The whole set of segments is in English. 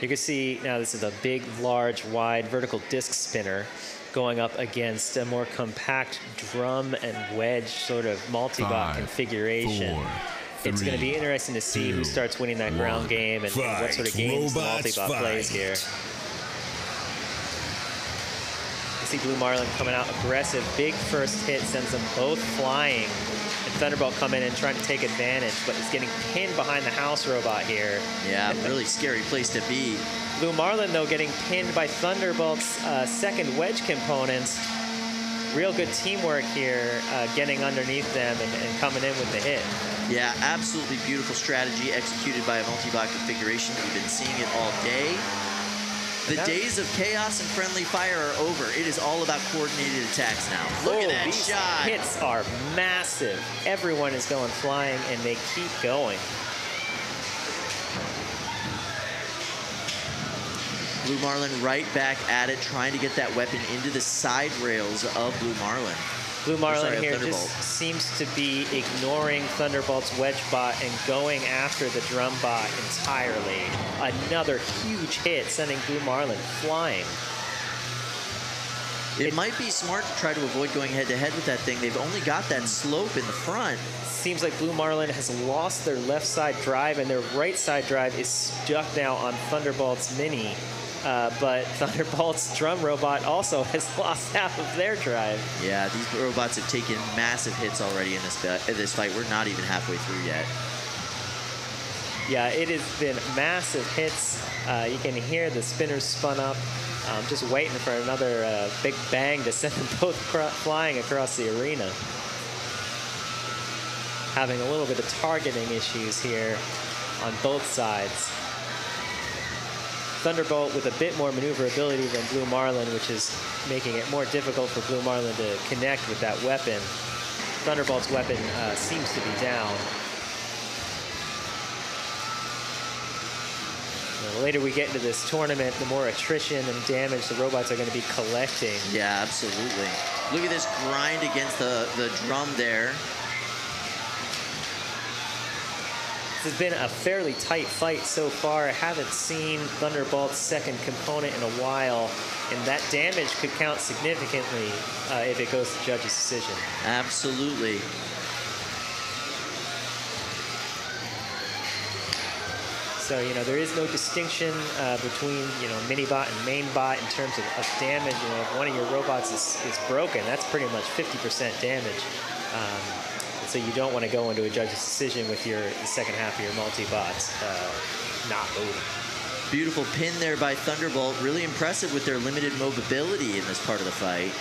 You can see now this is a big, large, wide vertical disc spinner going up against a more compact drum and wedge sort of multi-bot configuration. four, it's going to be interesting to see who starts winning that ground game and, and what sort of games the multi-bot plays here. You see Blue Marlin coming out aggressive. Big first hit sends them both flying. Thunderbolt coming in and trying to take advantage, but it's getting pinned behind the house robot here. Yeah, really scary place to be. Blue Marlin, though, getting pinned by Thunderbolt's uh, second wedge components. Real good teamwork here, uh, getting underneath them and, and coming in with the hit. Yeah, absolutely beautiful strategy executed by a multi-bot configuration. We've been seeing it all day. The That- days of chaos and friendly fire are over. It is all about coordinated attacks now. Look Oh, at that these shot. hits are massive. Everyone is going flying, and they keep going. Blue Marlin right back at it, trying to get that weapon into the side rails of Blue Marlin. Blue Marlin sorry, here just seems to be ignoring Thunderbolt's wedge bot and going after the drum bot entirely. Another huge hit, sending Blue Marlin flying. It, It- might be smart to try to avoid going head to head with that thing. They've only got that slope in the front. Seems like Blue Marlin has lost their left side drive, and their right side drive is stuck now on Thunderbolt's Mini. Uh, but Thunderbolt's drum robot also has lost half of their drive. Yeah, these robots have taken massive hits already in this in this fight. We're not even halfway through yet. Yeah, it has been massive hits. Uh, you can hear the spinners spun up, um, just waiting for another uh, big bang to send them both cr- flying across the arena. Having a little bit of targeting issues here on both sides. Thunderbolt with a bit more maneuverability than Blue Marlin, which is making it more difficult for Blue Marlin to connect with that weapon. Thunderbolt's weapon uh, seems to be down. The later we get into this tournament, the more attrition and damage the robots are going to be collecting. Yeah, absolutely. Look at this grind against the, the drum there. This has been a fairly tight fight so far. I haven't seen Thunderbolt's second component in a while, and that damage could count significantly uh, if it goes to judge's decision. Absolutely. So, you know, there is no distinction uh, between, you know, mini bot and main bot in terms of, of damage. You know, if one of your robots is, is broken, that's pretty much 50% damage. Um, so you don't want to go into a judge's decision with your second half of your multi-bots uh, not moving. Beautiful pin there by Thunderbolt. Really impressive with their limited mobility in this part of the fight.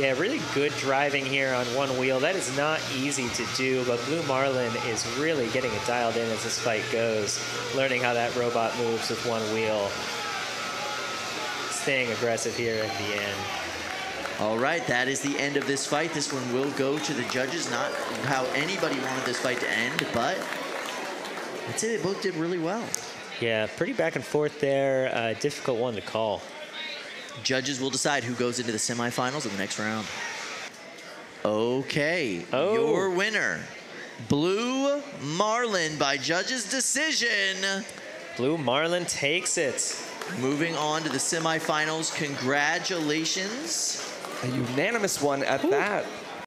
Yeah, really good driving here on one wheel. That is not easy to do, but Blue Marlin is really getting it dialed in as this fight goes, learning how that robot moves with one wheel. Staying aggressive here at the end. All right, that is the end of this fight. This one will go to the judges, not how anybody wanted this fight to end, but I'd say they both did really well. Yeah, pretty back and forth there. Uh, difficult one to call. Judges will decide who goes into the semifinals in the next round. Okay, Oh. your winner, Blue Marlin by judges' decision. Blue Marlin takes it. Moving on to the semifinals, congratulations. A unanimous one at that.